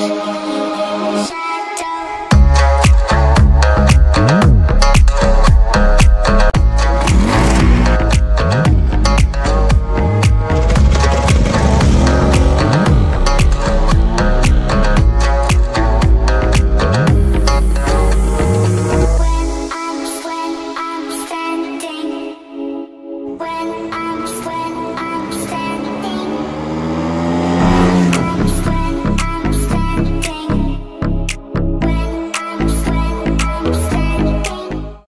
Deus.